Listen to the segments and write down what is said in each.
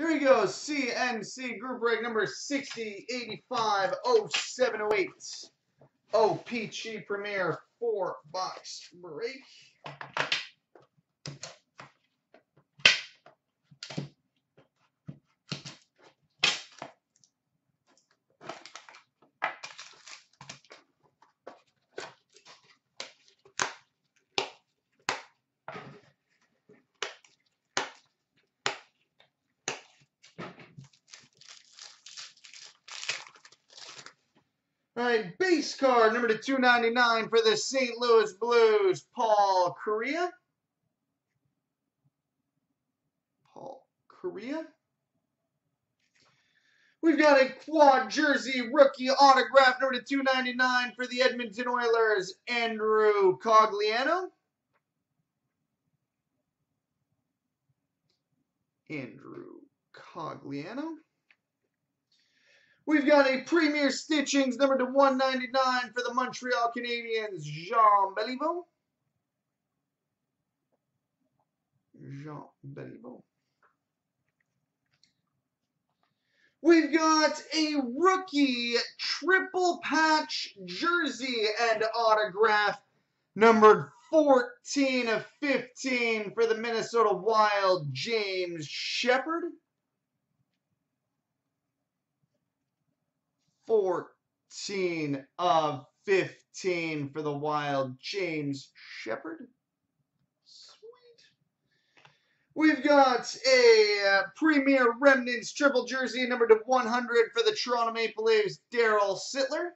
Here we go. CNC group break number 60850708. OPC Premier 4 box break. All right, base card number to 299 for the St. Louis Blues, Paul Kariya. Paul Kariya. We've got a quad jersey rookie autograph number to 299 for the Edmonton Oilers, Andrew Cogliano. Andrew Cogliano. We've got a Premier Stitchings number to 199 for the Montreal Canadiens, Jean Beliveau. Jean Beliveau. We've got a rookie triple patch jersey and autograph numbered 14 of 15 for the Minnesota Wild, James Sheppard. 14 of 15 for the Wild, James Sheppard. Sweet. We've got a uh, Premier Remnants triple jersey number to 100 for the Toronto Maple Leafs, Daryl Sittler.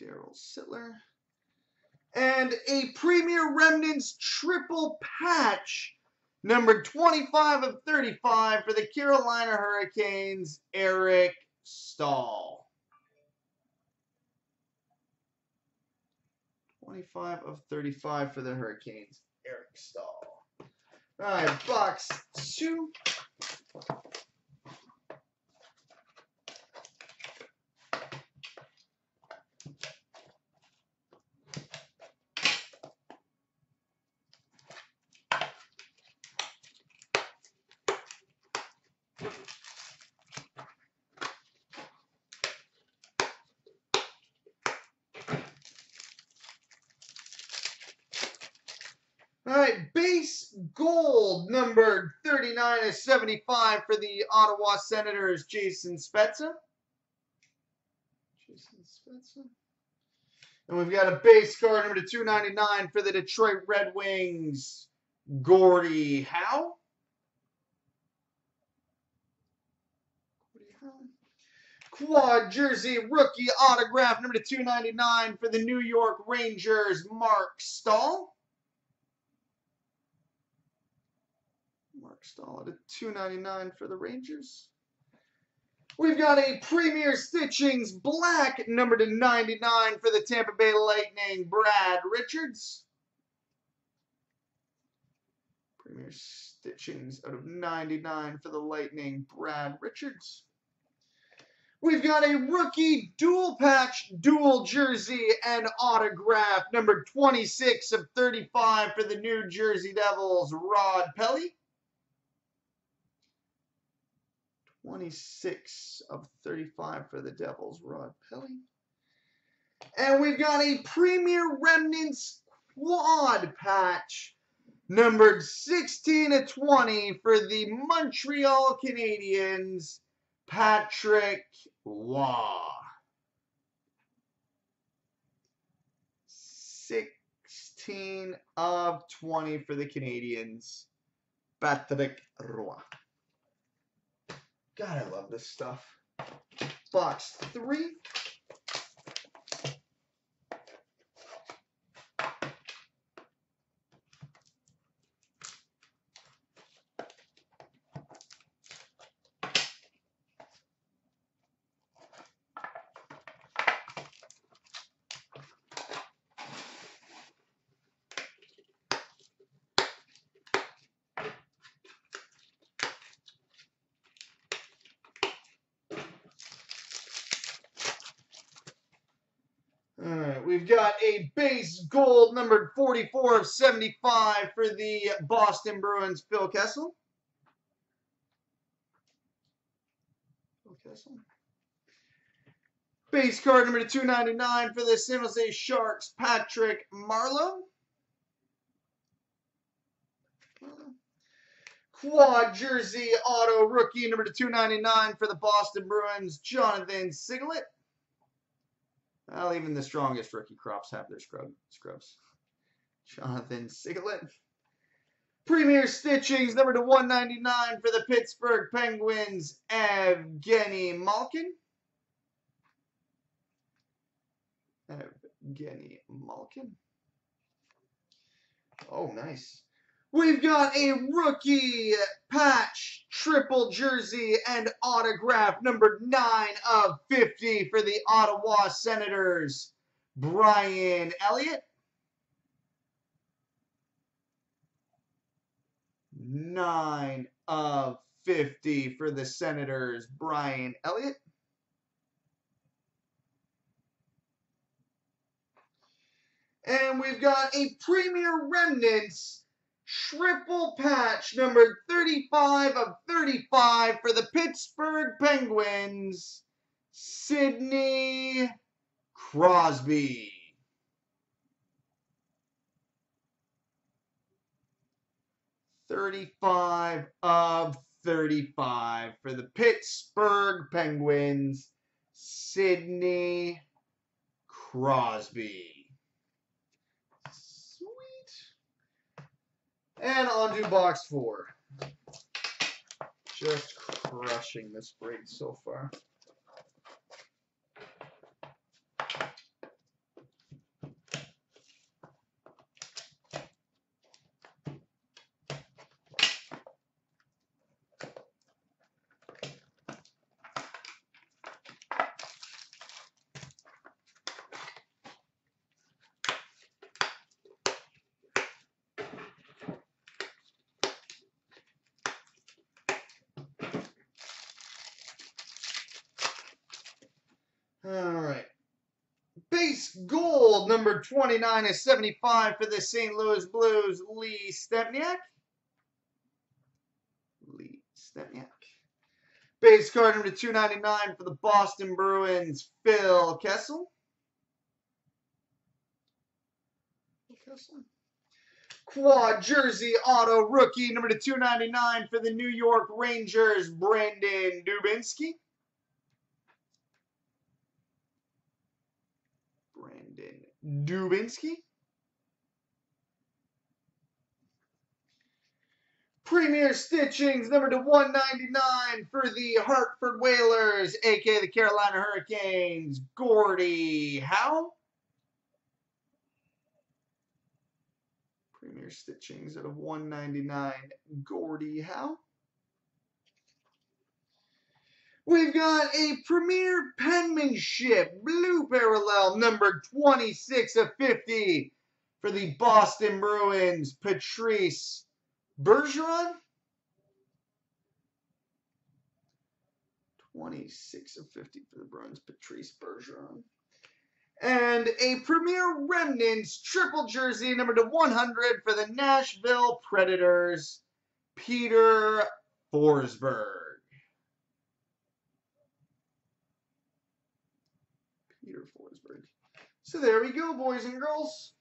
Daryl Sittler. And a Premier Remnants triple patch Number 25 of 35 for the Carolina Hurricanes, Eric Staal. 25 of 35 for the Hurricanes, Eric Staal. All right, box two. All right, base gold number 39 is 75 for the Ottawa Senators, Jason Spezza. Jason Spezza. And we've got a base card number to 299 for the Detroit Red Wings, Gordie Howe. Gordie Howe. Quad jersey rookie autograph number to 299 for the New York Rangers, Mark Staal. Mark Staal at a 299 for the Rangers. We've got a Premier Stitchings black number to 99 for the Tampa Bay Lightning, Brad Richards. Premier Stitchings out of 99 for the Lightning, Brad Richards. We've got a rookie dual patch, dual jersey, and autograph number 26 of 35 for the New Jersey Devils, Rod Pelley. 26 of 35 for the Devils, Rod Pelley. And we've got a Premier Remnants quad patch, numbered 16 of 20 for the Montreal Canadiens, Patrick Roy. 16 of 20 for the Canadiens. Patrick Roy. God, I love this stuff. Box three. We've got a base gold numbered 44 of 75 for the Boston Bruins, Phil Kessel. Phil Kessel. Base card number 299 for the San Jose Sharks, Patrick Marleau. Quad jersey auto rookie number 299 for the Boston Bruins, Jonathan Sigalet. Well, even the strongest rookie crops have their scrub, scrubs. Jonathan Sigalet. Premier Stitchings, number to 199 for the Pittsburgh Penguins, Evgeny Malkin. Evgeny Malkin. Oh, nice. We've got a rookie patch, triple jersey, and autograph number 9 of 50 for the Ottawa Senators, Brian Elliott. Nine of 50 for the Senators, Brian Elliott. And we've got a Premier Remnants triple patch number 35 of 35 for the Pittsburgh Penguins, Sidney Crosby. Thirty-five of thirty-five for the Pittsburgh Penguins, Sidney Crosby. And on to box four. Just crushing this break so far. All right. Base gold, number 29 is 75 for the St. Louis Blues, Lee Stempniak. Lee Stempniak. Base card number 299 for the Boston Bruins, Phil Kessel. Kessel. Quad jersey auto rookie number 299 for the New York Rangers, Brandon Dubinsky. Dubinsky. Premier Stitchings, number to 199 for the Hartford Whalers, aka the Carolina Hurricanes, Gordie Howe. Premier Stitchings out of 199, Gordie Howe. We've got a premier penmanship blue parallel number 26 of 50 for the Boston Bruins, Patrice Bergeron. 26 of 50 for the Bruins, Patrice Bergeron. And a Premier Remnants triple jersey number to 100 for the Nashville Predators, Peter Forsberg. Peter Forsberg. So there we go, boys and girls.